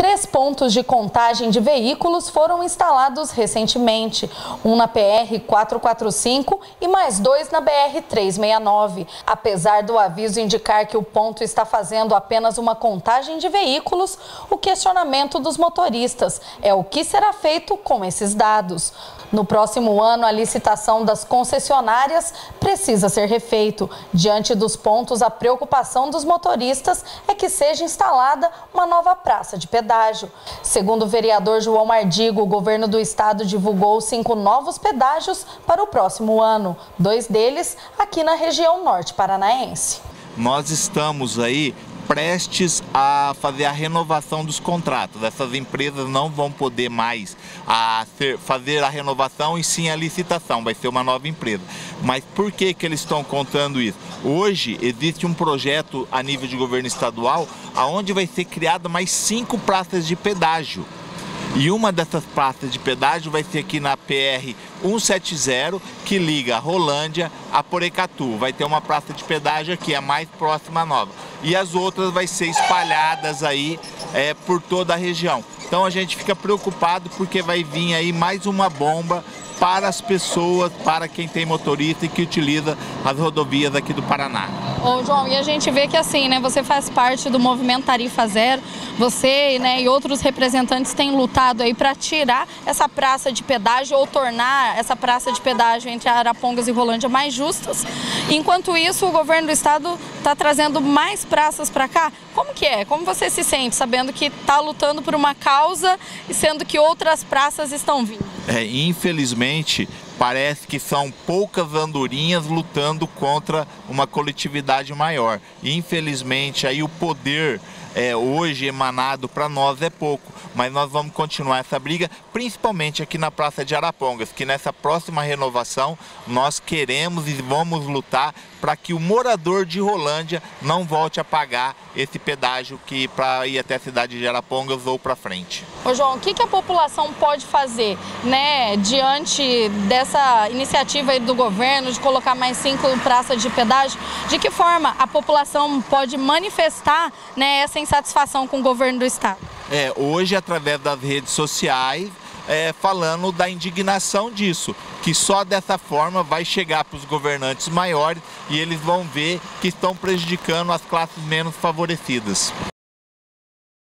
Três pontos de contagem de veículos foram instalados recentemente, um na PR 445 e mais dois na BR 369. Apesar do aviso indicar que o ponto está fazendo apenas uma contagem de veículos, o questionamento dos motoristas é o que será feito com esses dados. No próximo ano, a licitação das concessionárias precisa ser refeito. Diante dos pontos, a preocupação dos motoristas é que seja instalada uma nova praça de pedágio. Segundo o vereador João Mardigo, o governo do estado divulgou cinco novos pedágios para o próximo ano, dois deles aqui na região norte paranaense. Nós estamos aí prestes a fazer a renovação dos contratos. Essas empresas não vão poder mais a ser, fazer a renovação e sim a licitação, vai ser uma nova empresa. Mas por que, que eles estão contando isso? Hoje existe um projeto a nível de governo estadual aonde vai ser criada mais cinco praças de pedágio. E uma dessas praças de pedágio vai ser aqui na PR 170, que liga Rolândia a Porecatu. Vai ter uma praça de pedágio aqui, a mais próxima nova. E as outras vai ser espalhadas aí é, por toda a região. Então a gente fica preocupado porque vai vir aí mais uma bomba para as pessoas, para quem tem motorista e que utiliza as rodovias aqui do Paraná. Ô João, e a gente vê que assim, né, você faz parte do movimento Tarifa Zero, você né, e outros representantes têm lutado aí para tirar essa praça de pedágio ou tornar essa praça de pedágio entre Arapongas e Rolândia mais justas. Enquanto isso, o governo do estado está trazendo mais praças para cá. Como que é? Como você se sente sabendo que está lutando por uma causa e sendo que outras praças estão vindo? É, infelizmente, parece que são poucas andorinhas lutando contra uma coletividade maior. Infelizmente, aí o poder é, hoje emanado para nós é pouco, mas nós vamos continuar essa briga, principalmente aqui na Praça de Arapongas, que nessa próxima renovação nós queremos e vamos lutar para que o morador de Rolândia não volte a pagar esse pedágio que para ir até a cidade de Arapongas ou para frente. Ô João, o que, que a população pode fazer, né, diante dessa iniciativa do governo de colocar mais cinco praças de pedágio? De que forma a população pode manifestar, né, essa insatisfação com o governo do estado? É, hoje através das redes sociais é, falando da indignação disso, que só dessa forma vai chegar para os governantes maiores e eles vão ver que estão prejudicando as classes menos favorecidas.